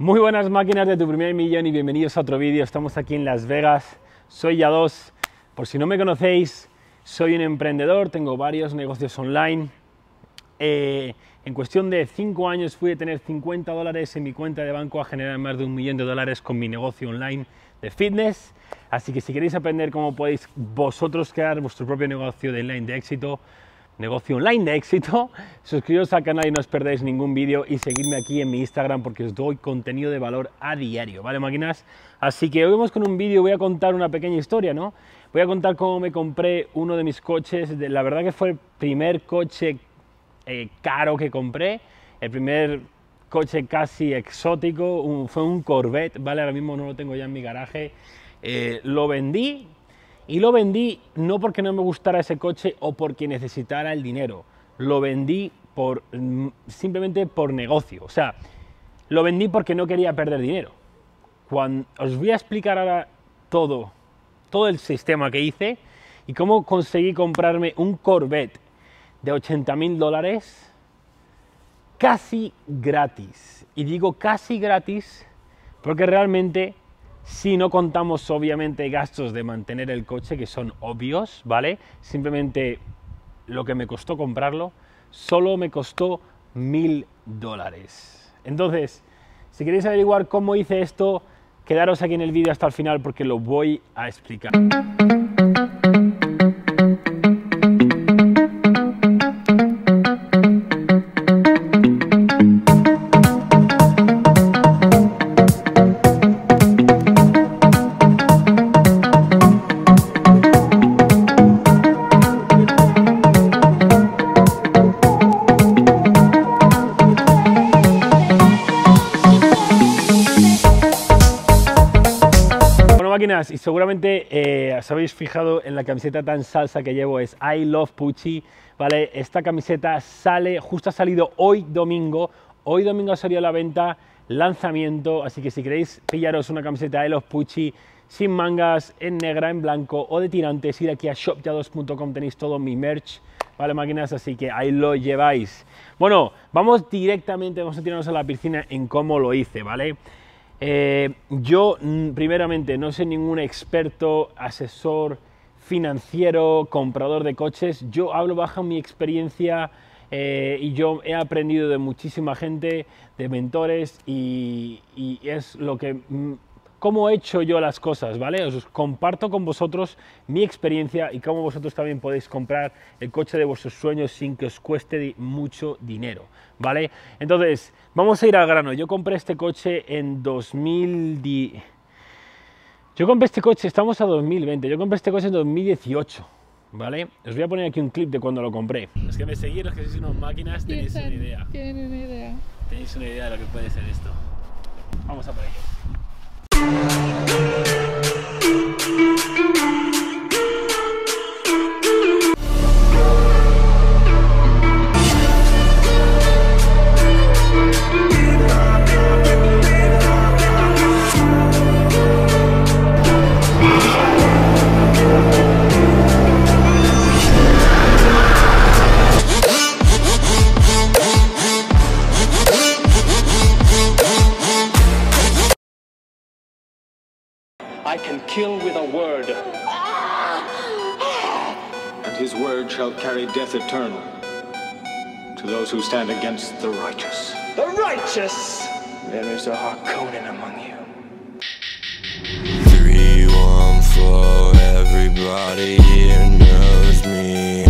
Muy buenas máquinas de tu primer millón y bienvenidos a otro vídeo. Estamos aquí en Las Vegas. Soy Ya2. Por si no me conocéis, soy un emprendedor, tengo varios negocios online. Eh, en cuestión de 5 años fui de tener 50 dólares en mi cuenta de banco a generar más de un millón de dólares con mi negocio online de fitness. Así que si queréis aprender cómo podéis vosotros crear vuestro propio negocio de online de éxito, negocio online de éxito, suscribiros al canal y no os perdéis ningún vídeo y seguidme aquí en mi Instagram porque os doy contenido de valor a diario, ¿vale máquinas? Así que hoy vamos con un vídeo, voy a contar una pequeña historia, ¿no? Voy a contar cómo me compré uno de mis coches, la verdad que fue el primer coche eh, caro que compré, el primer coche casi exótico, fue un Corvette, ¿vale? Ahora mismo no lo tengo ya en mi garaje, eh, lo vendí y lo vendí no porque no me gustara ese coche o porque necesitara el dinero, lo vendí por, mm, simplemente por negocio, o sea, lo vendí porque no quería perder dinero. Cuando, os voy a explicar ahora todo, todo el sistema que hice y cómo conseguí comprarme un Corvette de 80 mil dólares casi gratis. Y digo casi gratis porque realmente si no contamos obviamente gastos de mantener el coche que son obvios, ¿vale? Simplemente lo que me costó comprarlo, solo me costó mil dólares. Entonces, si queréis averiguar cómo hice esto, quedaros aquí en el vídeo hasta el final porque lo voy a explicar. Seguramente eh, os habéis fijado en la camiseta tan salsa que llevo, es I Love Pucci, ¿vale? Esta camiseta sale, justo ha salido hoy domingo, hoy domingo ha salido a la venta, lanzamiento, así que si queréis pillaros una camiseta I Love Pucci sin mangas, en negra, en blanco o de tirantes, ir aquí a shopyados.com, tenéis todo mi merch, ¿vale máquinas? Así que ahí lo lleváis. Bueno, vamos directamente, vamos a tirarnos a la piscina en cómo lo hice, ¿vale? Eh, yo, mm, primeramente, no soy ningún experto, asesor financiero, comprador de coches. Yo hablo bajo mi experiencia eh, y yo he aprendido de muchísima gente, de mentores, y, es lo que mm, cómo he hecho yo las cosas, ¿vale? Os comparto con vosotros mi experiencia y cómo vosotros también podéis comprar el coche de vuestros sueños sin que os cueste mucho dinero, ¿vale? Entonces, vamos a ir al grano. Yo compré este coche en 2010. Yo compré este coche, estamos a 2020, yo compré este coche en 2018, ¿vale? Os voy a poner aquí un clip de cuando lo compré. Los que me seguís, los que sois unas máquinas, tenéis una idea. Tienen una idea. Tenéis una idea de lo que puede ser esto. Vamos a por ello. Música I can kill with a word. and his word shall carry death eternal to those who stand against the righteous. The righteous! There is a Harkonnen among you. 314, everybody here knows me.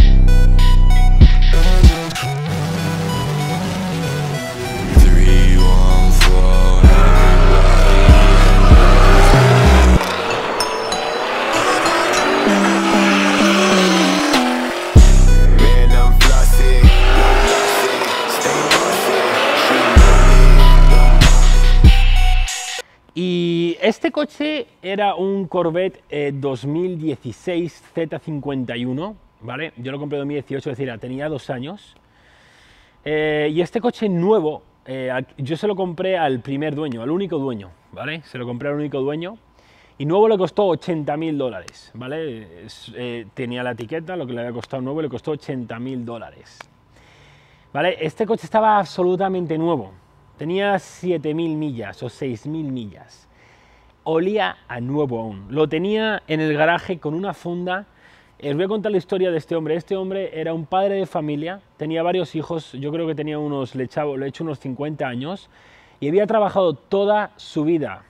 Este coche era un Corvette eh, 2016 Z51, ¿vale? Yo lo compré en 2018, es decir, tenía dos años. Eh, y este coche nuevo, eh, yo se lo compré al primer dueño, al único dueño, ¿vale? Se lo compré al único dueño. Y nuevo le costó 80 mil dólares, ¿vale? Eh, tenía la etiqueta, lo que le había costado nuevo, le costó 80 mil dólares. ¿Vale? Este coche estaba absolutamente nuevo. Tenía 7.000 millas o 6.000 millas. Olía a nuevo aún. Lo tenía en el garaje con una funda. Eh, Os voy a contar la historia de este hombre. Este hombre era un padre de familia, tenía varios hijos, yo creo que tenía unos, le, he unos 50 años, y había trabajado toda su vida,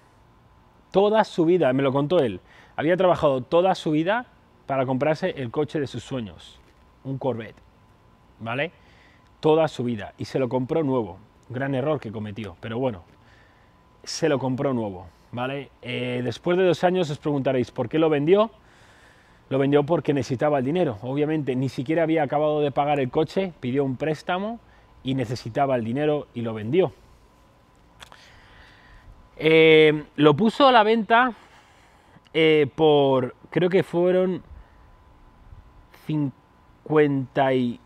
toda su vida, me lo contó él, había trabajado toda su vida para comprarse el coche de sus sueños, un Corvette, ¿vale? Toda su vida, y se lo compró nuevo, gran error que cometió, pero bueno, se lo compró nuevo, ¿vale? Eh, después de dos años os preguntaréis, ¿por qué lo vendió? Lo vendió porque necesitaba el dinero, obviamente, ni siquiera había acabado de pagar el coche, pidió un préstamo y necesitaba el dinero y lo vendió. Eh, lo puso a la venta eh, por, creo que fueron 50 y...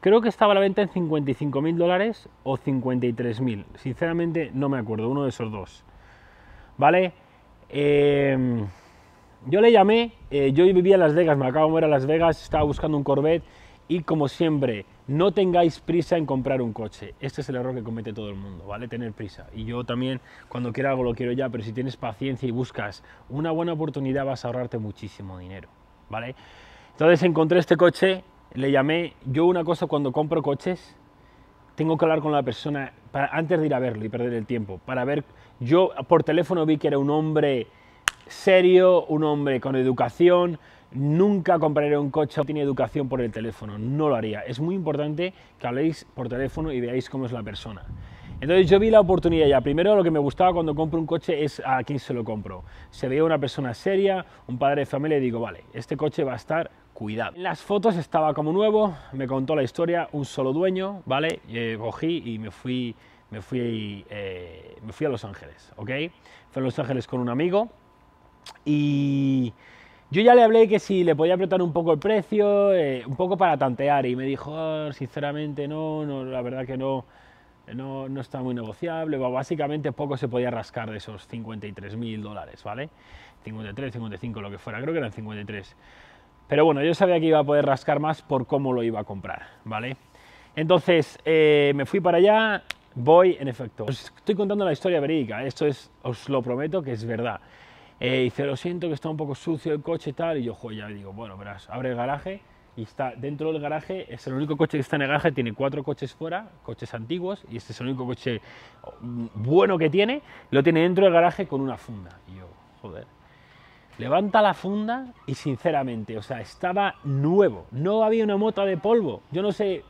Creo que estaba a la venta en 55 mil dólares o 53 mil. Sinceramente no me acuerdo, uno de esos dos. ¿Vale? Eh, yo le llamé, eh, yo vivía en Las Vegas, me acabo de mover a Las Vegas, estaba buscando un Corvette y como siempre, no tengáis prisa en comprar un coche. Este es el error que comete todo el mundo, ¿vale? Tener prisa. Y yo también, cuando quiero algo, lo quiero ya, pero si tienes paciencia y buscas una buena oportunidad, vas a ahorrarte muchísimo dinero, ¿vale? Entonces encontré este coche, le llamé, yo una cosa cuando compro coches, tengo que hablar con la persona para, antes de ir a verlo y perder el tiempo, para ver, yo por teléfono vi que era un hombre serio, un hombre con educación, nunca compraré un coche que tiene educación por el teléfono, no lo haría. Es muy importante que habléis por teléfono y veáis cómo es la persona. Entonces yo vi la oportunidad ya. Primero lo que me gustaba cuando compro un coche es a quién se lo compro. Se veía una persona seria, un padre de familia y digo, vale, este coche va a estar cuidado. En las fotos estaba como nuevo, me contó la historia, un solo dueño, ¿vale? Eh, cogí y me fui, me fui, eh, me fui a Los Ángeles, ¿ok? Fui a Los Ángeles con un amigo y yo ya le hablé que si le podía apretar un poco el precio, eh, un poco para tantear, y me dijo, "Ah, sinceramente no, no, la verdad que no, no, no está muy negociable. Básicamente poco se podía rascar de esos 53 mil dólares, ¿vale? 53, 55, lo que fuera, creo que eran 53. Pero bueno, yo sabía que iba a poder rascar más por cómo lo iba a comprar, ¿vale? Entonces eh, me fui para allá, voy, en efecto. Os estoy contando la historia verídica, esto es, os lo prometo que es verdad. Eh, dice, lo siento que está un poco sucio el coche y tal, y yo, joder, ya digo, bueno, verás, abre el garaje y está dentro del garaje, es el único coche que está en el garaje, tiene cuatro coches fuera, coches antiguos, y este es el único coche mm, bueno que tiene, lo tiene dentro del garaje con una funda. Y yo, joder. Levanta la funda y sinceramente, o sea, estaba nuevo, no había una mota de polvo, yo no sé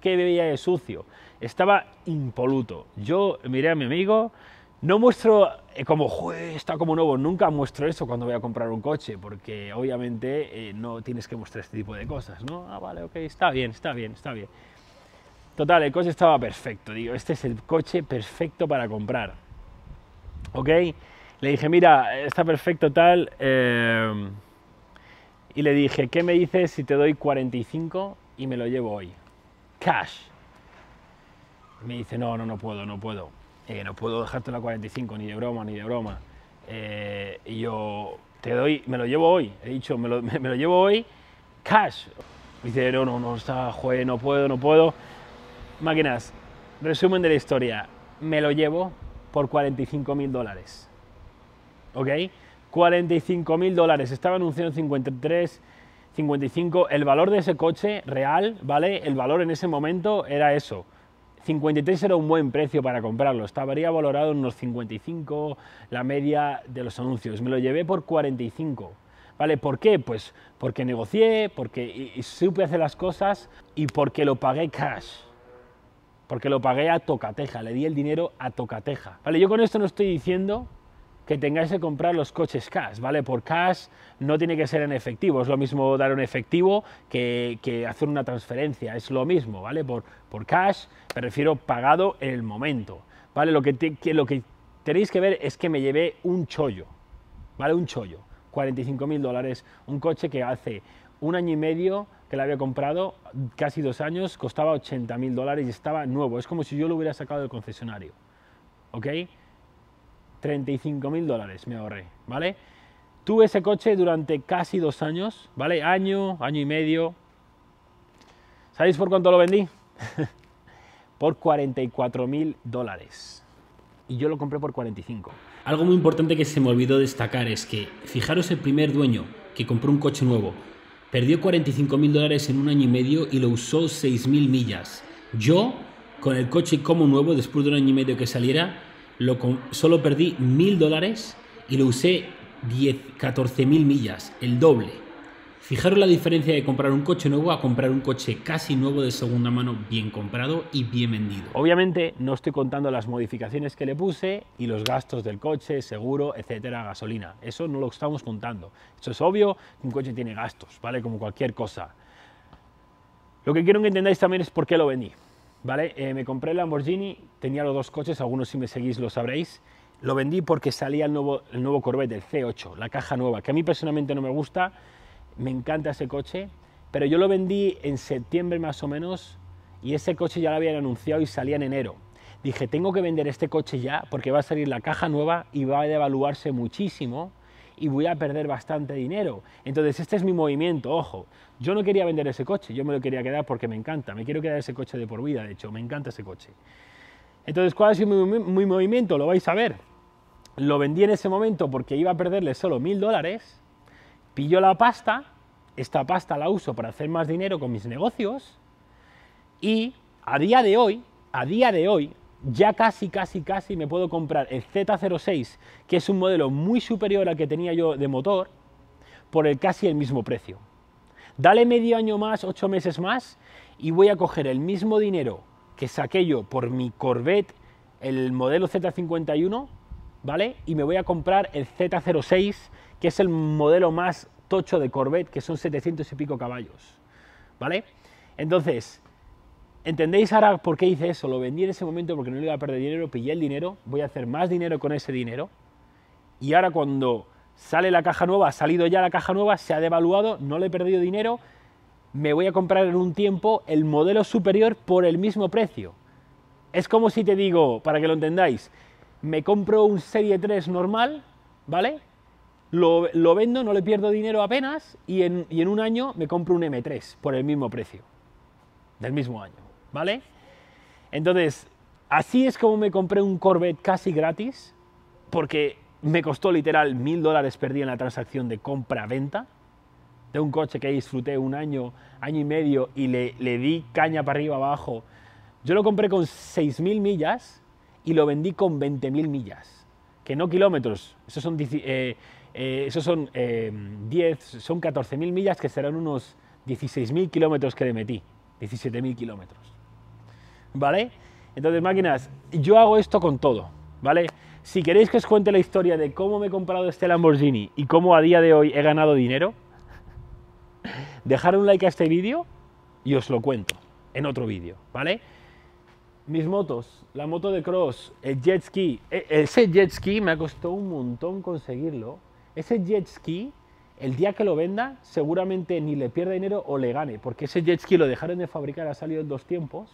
qué veía de sucio, estaba impoluto. Yo miré a mi amigo, no muestro eh, como, "Jue, está como nuevo, nunca muestro eso cuando voy a comprar un coche, porque obviamente eh, no tienes que mostrar este tipo de cosas, ¿no? Ah, vale, ok, está bien, está bien, está bien. Total, el coche estaba perfecto, digo, este es el coche perfecto para comprar. ¿Ok? Le dije, mira, está perfecto tal. eh, y le dije, ¿qué me dices si te doy 45 y me lo llevo hoy? Cash. Me dice, no, no, no puedo, no puedo. Eh, no puedo dejarte la 45, ni de broma, ni de broma. Eh, y yo, te doy, me lo llevo hoy. He dicho, me lo, me lo llevo hoy, cash. Me dice, no, no, no, está, joder, no puedo, no puedo. Máquinas, resumen de la historia. Me lo llevo por 45 mil dólares. ¿Ok? 45 mil dólares. Estaba anunciado en 53, 55. El valor de ese coche real, ¿vale? El valor en ese momento era eso. 53 era un buen precio para comprarlo. Estaría valorado en unos 55, la media de los anuncios. Me lo llevé por 45. ¿Vale? ¿Por qué? Pues porque negocié, porque supe hacer las cosas y porque lo pagué cash porque lo pagué a tocateja, le di el dinero a tocateja. Vale, yo con esto no estoy diciendo que tengáis que comprar los coches cash, ¿vale? Por cash no tiene que ser en efectivo, es lo mismo dar un efectivo que, que hacer una transferencia, es lo mismo, ¿vale? Por, por cash me refiero pagado en el momento, ¿vale? Lo que, lo que tenéis que ver es que me llevé un chollo, ¿vale? Un chollo, 45 mil dólares, un coche que hace un año y medio que lo había comprado, casi dos años, costaba 80 mil dólares y estaba nuevo. Es como si yo lo hubiera sacado del concesionario. ¿Ok? 35 mil dólares me ahorré, ¿vale? Tuve ese coche durante casi dos años, ¿vale? Año, año y medio. ¿Sabéis por cuánto lo vendí? por 44 mil dólares. Y yo lo compré por 45. Algo muy importante que se me olvidó destacar es que, fijaros el primer dueño que compró un coche nuevo, perdió 45 mil dólares en un año y medio y lo usó 6 mil millas. Yo, con el coche como nuevo, después de un año y medio que saliera, lo solo perdí mil dólares y lo usé 10, 14 mil millas, el doble. Fijaros la diferencia de comprar un coche nuevo a comprar un coche casi nuevo de segunda mano, bien comprado y bien vendido. Obviamente no estoy contando las modificaciones que le puse y los gastos del coche, seguro, etcétera, gasolina. Eso no lo estamos contando. Eso es obvio un coche tiene gastos, ¿vale? Como cualquier cosa. Lo que quiero que entendáis también es por qué lo vendí. ¿Vale? Eh, me compré el Lamborghini, tenía los dos coches, algunos si me seguís lo sabréis. Lo vendí porque salía el nuevo, el nuevo Corvette, el C8, la caja nueva, que a mí personalmente no me gusta, me encanta ese coche, pero yo lo vendí en septiembre más o menos y ese coche ya lo habían anunciado y salía en enero. Dije, tengo que vender este coche ya porque va a salir la caja nueva y va a devaluarse muchísimo y voy a perder bastante dinero. Entonces, este es mi movimiento, ojo. Yo no quería vender ese coche, yo me lo quería quedar porque me encanta. Me quiero quedar ese coche de por vida, de hecho, me encanta ese coche. Entonces, ¿cuál ha sido mi, mi movimiento? Lo vais a ver. Lo vendí en ese momento porque iba a perderle solo mil dólares. Pillo la pasta, esta pasta la uso para hacer más dinero con mis negocios. Y a día de hoy, a día de hoy, ya casi, casi, casi me puedo comprar el Z06, que es un modelo muy superior al que tenía yo de motor, por el casi el mismo precio. Dale medio año más, ocho meses más, y voy a coger el mismo dinero que saqué yo por mi Corvette, el modelo Z51, ¿vale? Y me voy a comprar el Z06, que es el modelo más tocho de Corvette, que son 700 y pico caballos, ¿vale? Entonces, ¿Entendéis ahora por qué hice eso? Lo vendí en ese momento porque no le iba a perder dinero, pillé el dinero, voy a hacer más dinero con ese dinero. Y ahora cuando sale la caja nueva, ha salido ya la caja nueva, se ha devaluado, no le he perdido dinero, me voy a comprar en un tiempo el modelo superior por el mismo precio. Es como si te digo, para que lo entendáis, me compro un Serie 3 normal, ¿vale? Lo, lo vendo, no le pierdo dinero apenas y en, y en un año me compro un M3 por el mismo precio del mismo año, ¿vale? Entonces, así es como me compré un Corvette casi gratis, porque me costó literal mil dólares perdí en la transacción de compra-venta de un coche que disfruté un año, año y medio y le, le di caña para arriba abajo. Yo lo compré con 6.000 millas y lo vendí con 20.000 millas, que no kilómetros, esos son, eh, eh, esos son eh, 10, son 14.000 millas que serán unos 16.000 kilómetros que le metí, 17.000 kilómetros. ¿Vale? Entonces, máquinas, yo hago esto con todo, ¿vale? Si queréis que os cuente la historia de cómo me he comprado este Lamborghini y cómo a día de hoy he ganado dinero, dejar un like a este vídeo y os lo cuento en otro vídeo, ¿vale? Mis motos, la moto de cross, el jet ski, e- ese jet ski me ha costado un montón conseguirlo. Ese jet ski, el día que lo venda, seguramente ni le pierda dinero o le gane, porque ese jet ski lo dejaron de fabricar, ha salido en dos tiempos.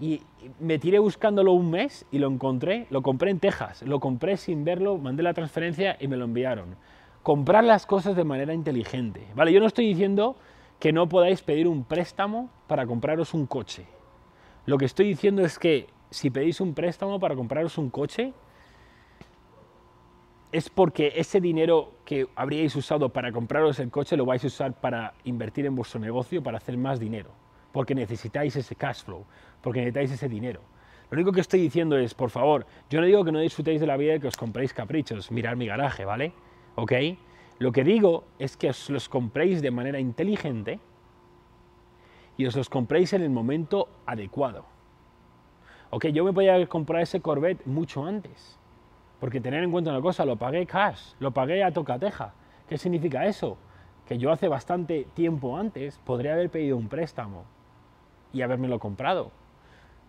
Y me tiré buscándolo un mes y lo encontré, lo compré en Texas, lo compré sin verlo, mandé la transferencia y me lo enviaron. Comprar las cosas de manera inteligente. Vale, yo no estoy diciendo que no podáis pedir un préstamo para compraros un coche. Lo que estoy diciendo es que si pedís un préstamo para compraros un coche, es porque ese dinero que habríais usado para compraros el coche lo vais a usar para invertir en vuestro negocio, para hacer más dinero, porque necesitáis ese cash flow, porque necesitáis ese dinero. Lo único que estoy diciendo es, por favor, yo no digo que no disfrutéis de la vida y que os compréis caprichos, mirar mi garaje, ¿vale? ¿Ok? Lo que digo es que os los compréis de manera inteligente y os los compréis en el momento adecuado. Ok, yo me podía comprar ese Corvette mucho antes. Porque tener en cuenta una cosa, lo pagué cash, lo pagué a tocateja. ¿Qué significa eso? Que yo hace bastante tiempo antes podría haber pedido un préstamo y habérmelo comprado.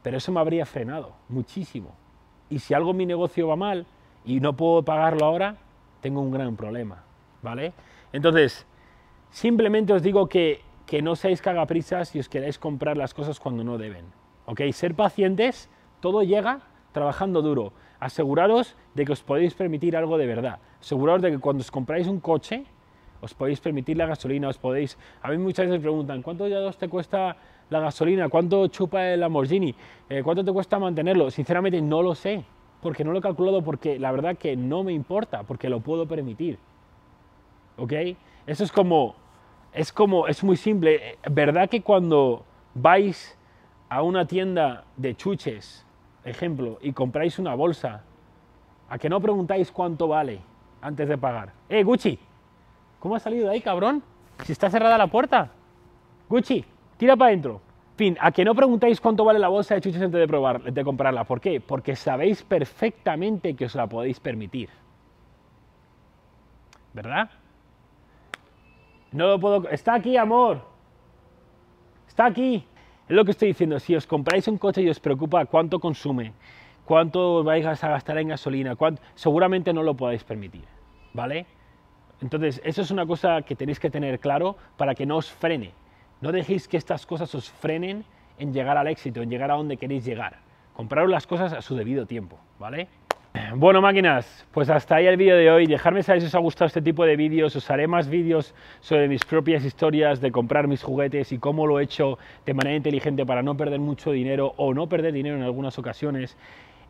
Pero eso me habría frenado muchísimo. Y si algo en mi negocio va mal y no puedo pagarlo ahora, tengo un gran problema. ¿Vale? Entonces, simplemente os digo que, que no seáis cagaprisas si os queréis comprar las cosas cuando no deben. ¿Ok? Ser pacientes, todo llega trabajando duro. Aseguraros de que os podéis permitir algo de verdad. Aseguraros de que cuando os compráis un coche, os podéis permitir la gasolina, os podéis... A mí muchas veces me preguntan, ¿cuánto ya te cuesta la gasolina? ¿Cuánto chupa el Lamborghini? Eh, ¿Cuánto te cuesta mantenerlo? Sinceramente no lo sé, porque no lo he calculado, porque la verdad que no me importa, porque lo puedo permitir. ¿Ok? Eso es como, es como, es muy simple. ¿Verdad que cuando vais a una tienda de chuches, ejemplo, y compráis una bolsa, a que no preguntáis cuánto vale antes de pagar? ¡Eh, Gucci! ¿Cómo has salido de ahí, cabrón? Si está cerrada la puerta. Gucci, tira para adentro. Fin, a que no preguntáis cuánto vale la bolsa de chuches antes de, probar, de comprarla. ¿Por qué? Porque sabéis perfectamente que os la podéis permitir. ¿Verdad? No lo puedo... Está aquí, amor. Está aquí. Es lo que estoy diciendo. Si os compráis un coche y os preocupa cuánto consume, cuánto vais a gastar en gasolina, cuánto, seguramente no lo podáis permitir. ¿Vale? Entonces, eso es una cosa que tenéis que tener claro para que no os frene. No dejéis que estas cosas os frenen en llegar al éxito, en llegar a donde queréis llegar. Compraros las cosas a su debido tiempo, ¿vale? Bueno, máquinas, pues hasta ahí el vídeo de hoy. Dejadme saber si os ha gustado este tipo de vídeos. Os haré más vídeos sobre mis propias historias de comprar mis juguetes y cómo lo he hecho de manera inteligente para no perder mucho dinero o no perder dinero en algunas ocasiones.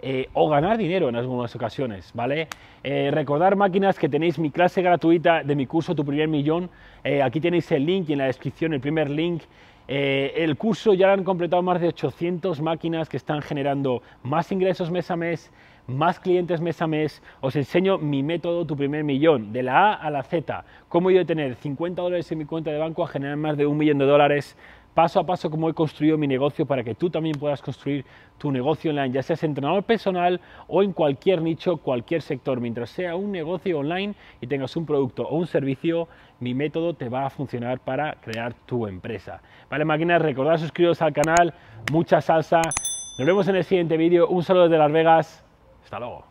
Eh, o ganar dinero en algunas ocasiones, ¿vale? Eh, recordar máquinas que tenéis mi clase gratuita de mi curso Tu Primer Millón, eh, aquí tenéis el link y en la descripción el primer link. el curso ya lo han completado más de 800 máquinas que están generando más ingresos mes a mes, más clientes mes a mes, os enseño mi método Tu Primer Millón, de la A a la Z, cómo yo tener 50 dólares en mi cuenta de banco a generar más de un millón de dólares paso a paso cómo he construido mi negocio para que tú también puedas construir tu negocio online, ya seas entrenador personal o en cualquier nicho, cualquier sector. Mientras sea un negocio online y tengas un producto o un servicio, mi método te va a funcionar para crear tu empresa. Vale, máquinas, recordad suscribiros al canal, mucha salsa. Nos vemos en el siguiente vídeo. Un saludo desde Las Vegas. Hasta luego.